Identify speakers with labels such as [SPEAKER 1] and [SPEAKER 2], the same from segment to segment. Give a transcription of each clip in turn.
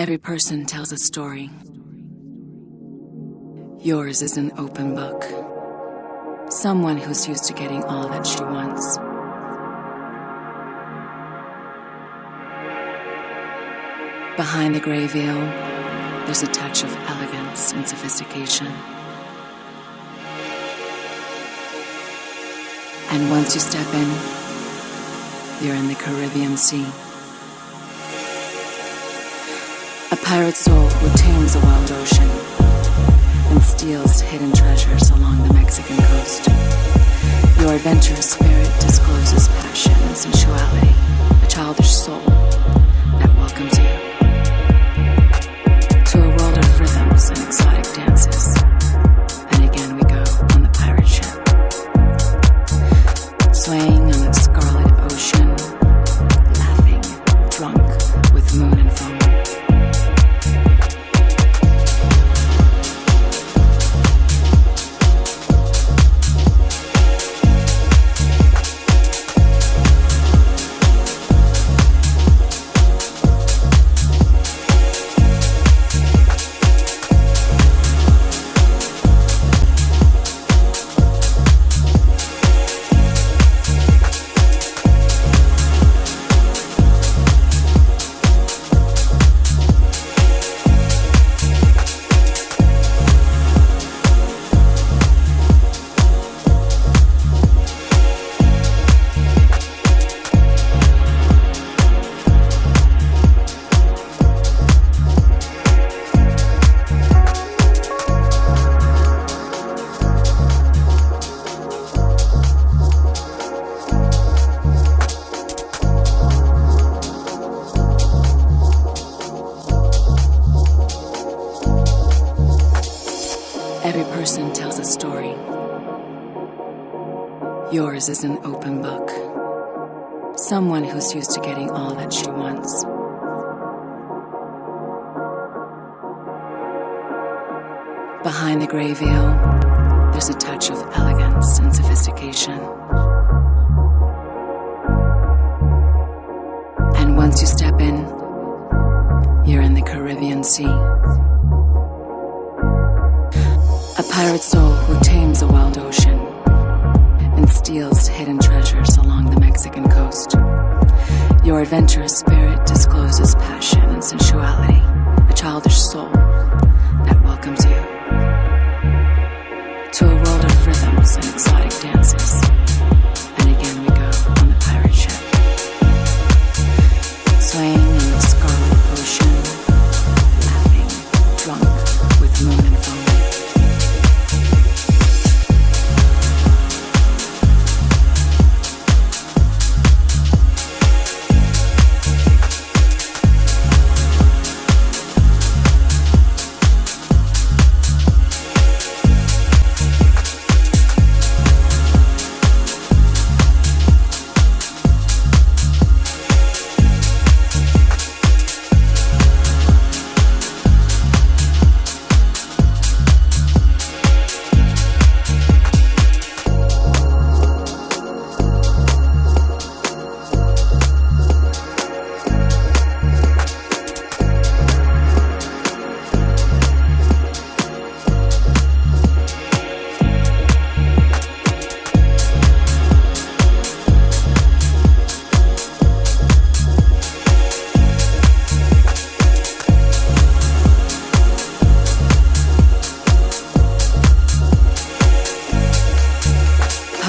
[SPEAKER 1] Every person tells a story. Yours is an open book. Someone who's used to getting all that she wants. Behind the gray veil, there's a touch of elegance and sophistication. And once you step in, you're in the Caribbean Sea. A pirate soul who tames a wild ocean and steals hidden treasures along the Mexican coast. Your adventurous spirit discloses passion and sensuality, a childish soul Yours is an open book. Someone who's used to getting all that she wants. Behind the gray veil, oh, there's a touch of elegance and sophistication. And once you step in, you're in the Caribbean Sea. A pirate soul who tames a wild ocean steals hidden treasures along the Mexican coast. Your adventurous spirit discloses passion and sensuality, a childish soul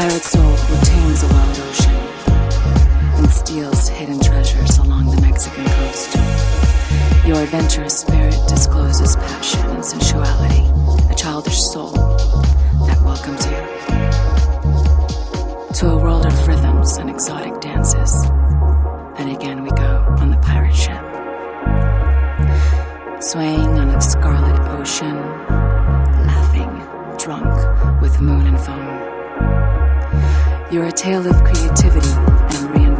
[SPEAKER 1] pirate soul who tames a wild ocean and steals hidden treasures along the Mexican coast. Your adventurous spirit discloses passion and sensuality, a childish soul that welcomes you to a world of rhythms and exotic dances. And again we go on the pirate ship, swaying on a scarlet ocean, laughing, drunk with moon and foam. You're a tale of creativity and reinvention.